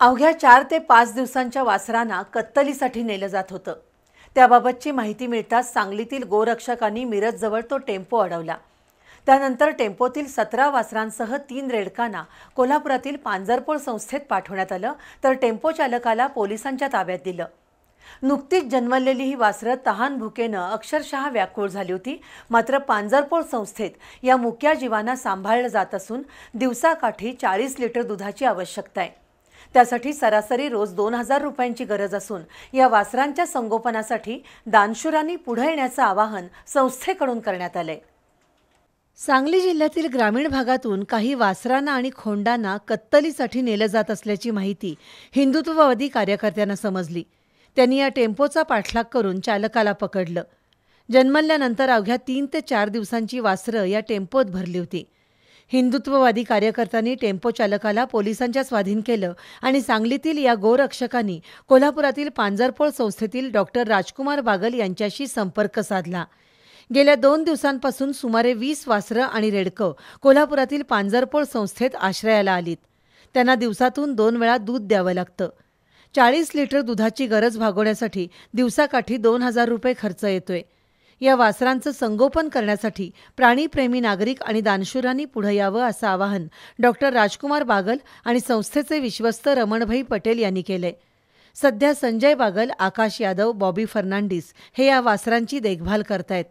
अवघ्या चार ते पाच दिवसांच्या वासरांना कत्तलीसाठी नेलं जात होतं. त्याबाबतची माहिती मिळताच सांगलीतील गोरक्षकांनी मिरजजवळ तो टेम्पो अडवला. त्यानंतर टेम्पोतील सतरा वासरांसह तीन रेडकांना कोल्हापुरातील पांजरपोळ संस्थेत पाठवण्यात आलं तर टेम्पो चालकाला पोलिसांच्या ताब्यात दिलं. नुकतीच जन्मलेली ही वासरं तहान भुकेनं अक्षरशः व्याकुळ झाली होती मात्र पांजरपोळ संस्थेत या मुक्या जीवांना सांभाळलं जात असून दिवसाकाठी चाळीस लिटर दुधाची आवश्यकता आहे. त्यासाठी सरासरी रोज दोन हजार रुपयांची गरज असून या वासरांच्या संगोपनासाठी दानशुरांनी पुढे येण्याचं आवाहन संस्थेकडून करण्यात आलंय. सांगली जिल्ह्यातील ग्रामीण भागातून काही वासरांना आणि खोंडांना कत्तलीसाठी नेलं जात असल्याची माहिती हिंदुत्ववादी कार्यकर्त्यांना समजली. त्यांनी या टेम्पोचा पाठलाग करून चालकाला पकडलं. जन्मल्यानंतर अवघ्या तीन ते चार दिवसांची वासरं या टेम्पोत भरली होती. हिंदुत्ववादी कार्यकर्त्यांनी टेम्पो चालकाला पोलिसांच्या स्वाधीन केलं आणि सांगलीतील या गोरक्षकांनी कोल्हापुरातील पांजरपोळ संस्थेतील डॉक्टर राजकुमार बागल यांच्याशी संपर्क साधला. गेल्या दोन दिवसांपासून सुमारे वीस वासरं आणि रेडकं कोल्हापुरातील पांजरपोळ संस्थेत आश्रयाला आलीत. त्यांना दिवसातून दोन वेळा दूध द्यावं लागतं. चाळीस लिटर दुधाची गरज भागवण्यासाठी दिवसाकाठी दोन हजार रुपये खर्च येतोय. या वासरांचं संगोपन करण्यासाठी प्राणीप्रेमी नागरिक आणि दानशुरांनी पुढे यावं असं आवाहन डॉक्टर राजकुमार बागल आणि संस्थेचे विश्वस्त रमणभाई पटेल यांनी केलंय. सध्या संजय बागल आकाश यादव बॉबी फर्नांडिस हे या वासरांची देखभाल करतायत.